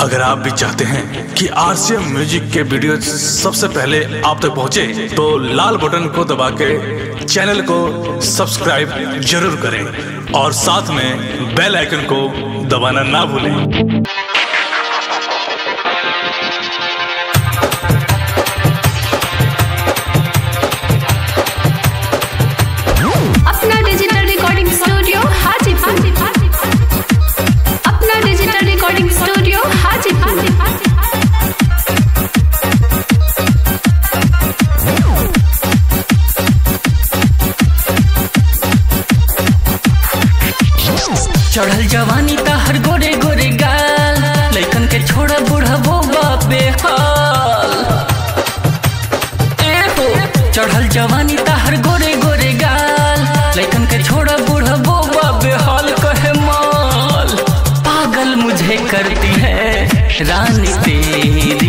अगर आप भी चाहते हैं कि आरसीएम म्यूज़िक के वीडियो सबसे पहले आप तक पहुँचे, तो लाल बटन को दबा के चैनल को सब्सक्राइब ज़रूर करें और साथ में बेल आइकन को दबाना ना भूलें। अपना डिजिटल रिकॉर्डिंग स्टूडियो हाजीपुर। अपना डिजिटल रिकॉर्डिंग स्टूडियो चढ़ल जवानी त हर गोरे गोरे गाल लैकन के छोड़ा बूढ़ा बापे हाल ए हो चढ़ल जवानी त हर गोरे गोरे गाल लैकन के छोड़ा बूढ़ा बापे हाल कहे माल। पागल मुझे करती है रानी तेरी।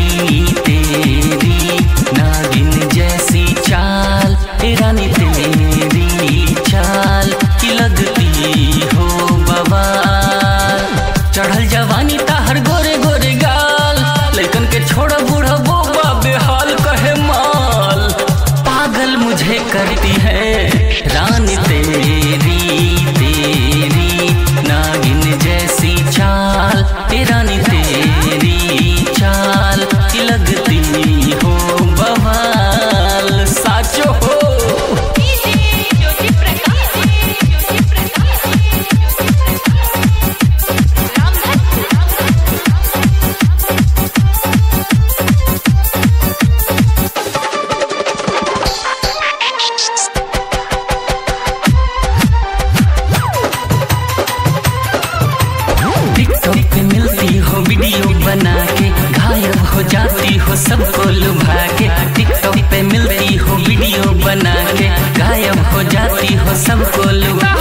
जाती हो सबको लुभा के टिकटॉक पे मिलती हो वीडियो बना के। गायब हो जाती हो सबको लुभा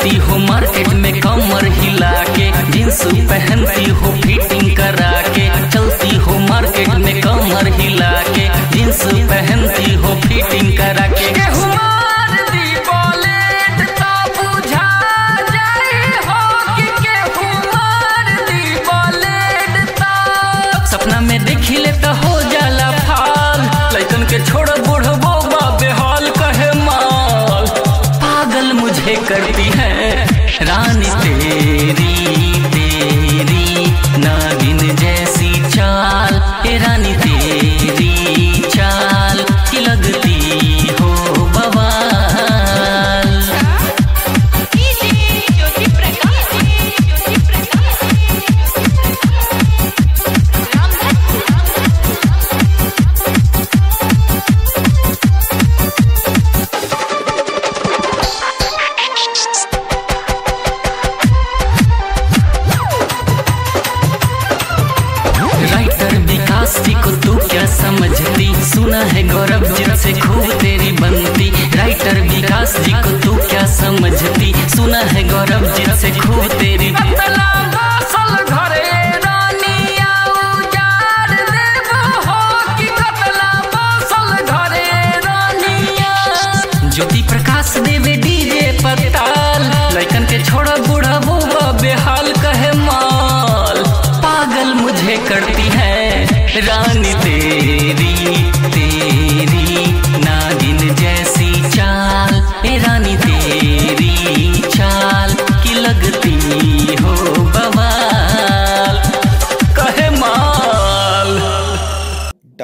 चलती हो मार्केट में कमर हिला के जींस पहनती हो फिटिंग करा के चलती हो मार्केट में कमर हिला के जींस पहनती हो फिटिंग करा के सपना में देखी ले हो जाला फाल लैकन के छोड़ बेहाल पागल मुझे करती है रानी सुना है गौरव जिनसे खूब तेरी बनती। राइटर विकास जी को तू क्या समझती? सुना है गौरव जिनसे खूब तेरी